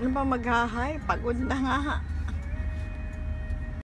Ano ba maghahay? Pagod na nga.